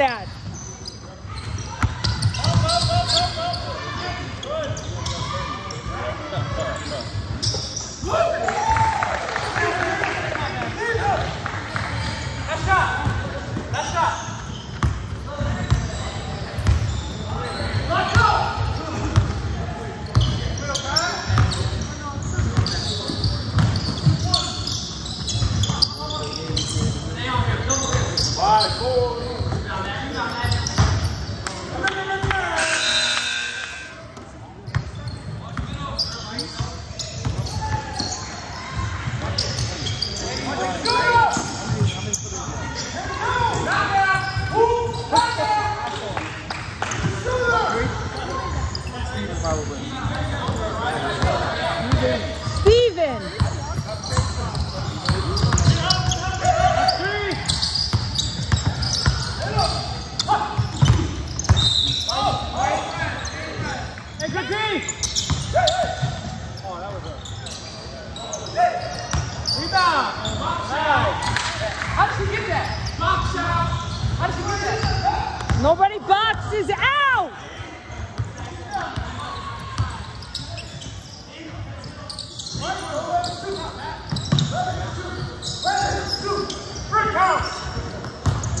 that.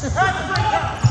Hey,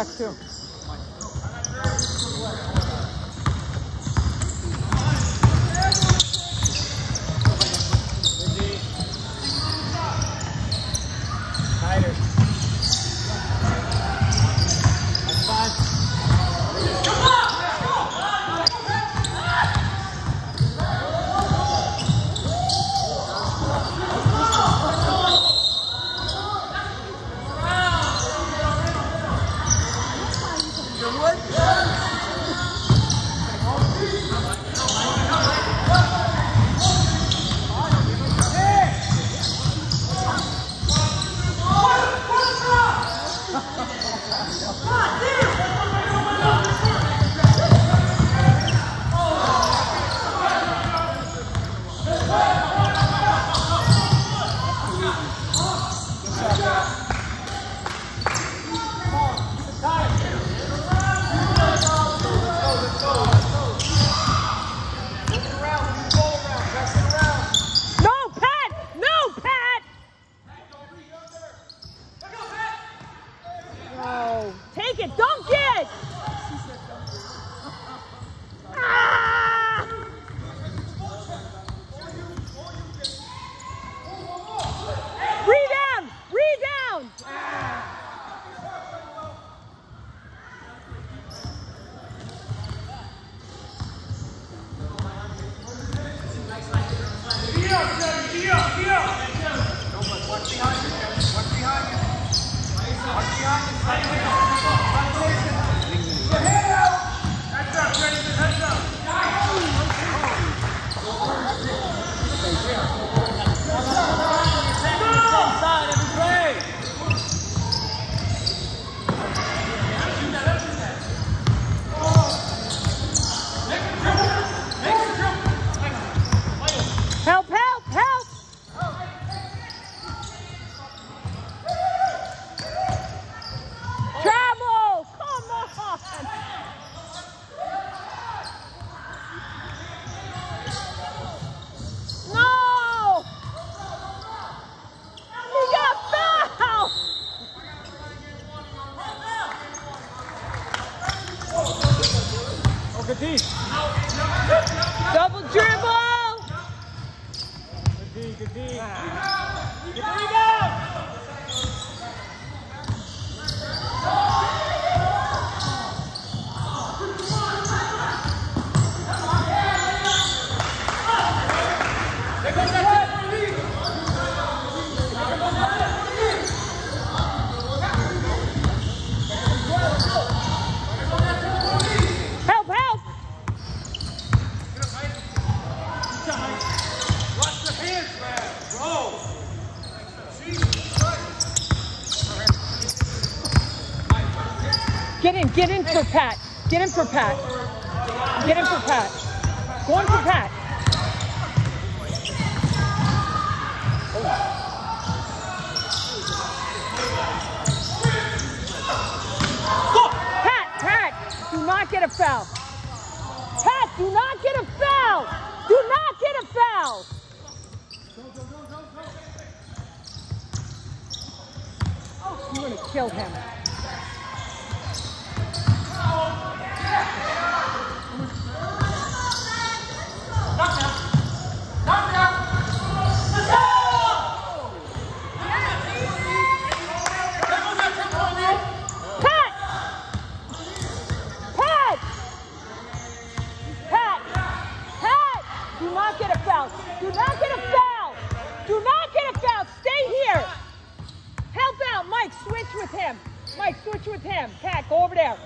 Tag. Ja. What's behind you? What's behind you? What's behind you? で。In, get in for Pat. Get in for Pat. Get in for Pat. Go in for Pat. Pat, Pat, do not get a foul. Pat, do not get a foul. Do not get a foul. Oh, I'm gonna kill him. Do not get a foul. Do not get a foul. Stay here. Help out. Mike, switch with him. Mike, switch with him. Pat, go over there.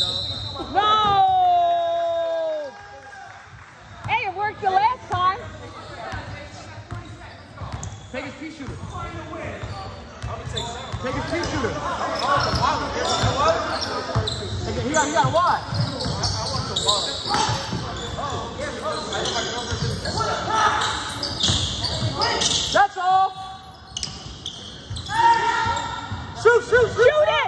No! Hey, it worked the last time. Take his pea shooter. Take his pea shooter. Take it- He got, he got a wide. That's all. Shoot, shoot, shoot. Shoot it!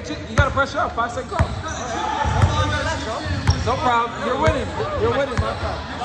But you, you gotta pressure up. Five second call. No problem. You're winning. You're winning,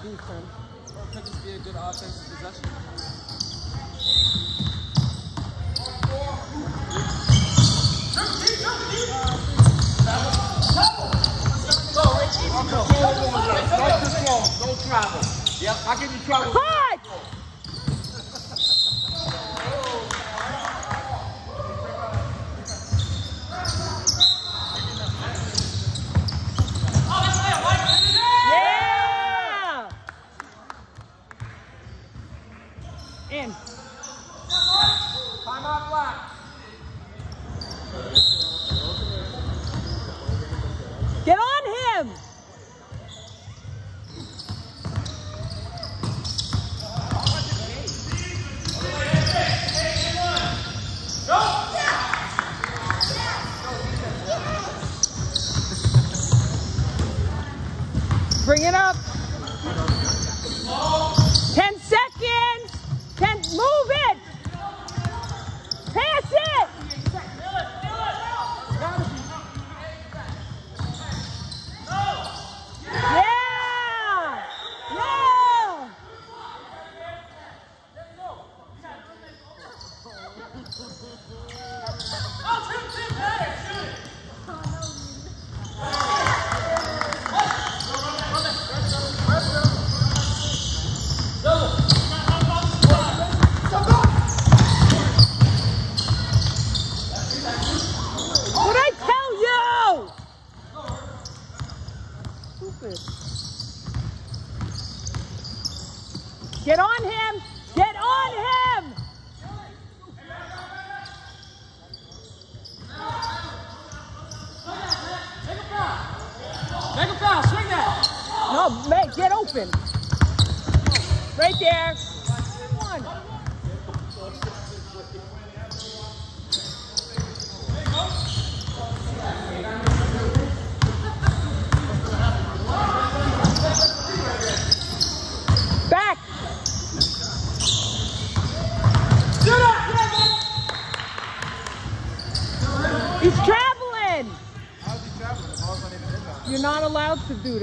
你看。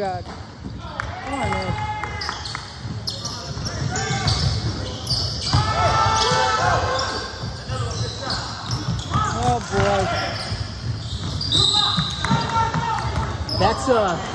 Come on, man. Oh boy. That's a uh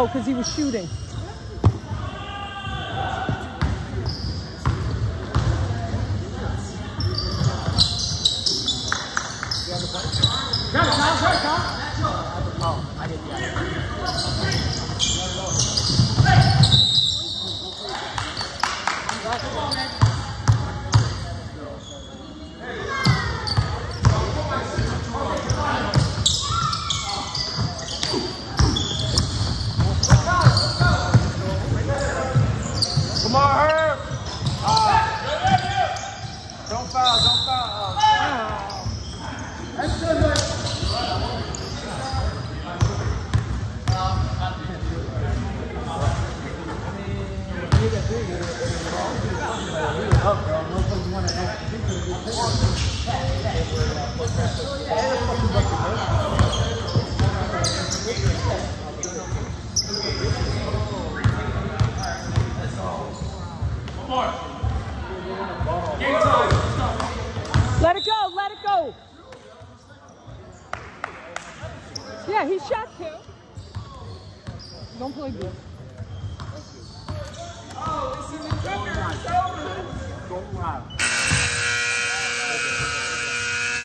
Oh, because he was shooting. Let it go, let it go. Yeah, he shot too. Don't play good. Don't run.